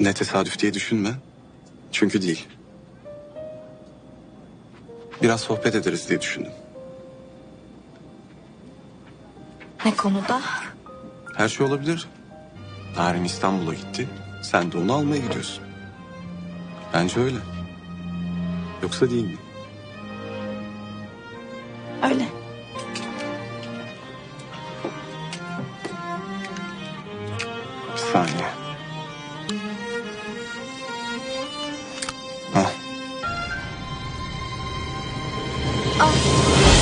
Ne tesadüf diye düşünme. Çünkü değil. Biraz sohbet ederiz diye düşündüm. Ne konuda? Her şey olabilir. Narin İstanbul'a gitti. Sen de onu almaya gidiyorsun. Bence öyle. Yoksa değil mi? Öyle. Bir saniye. 啊。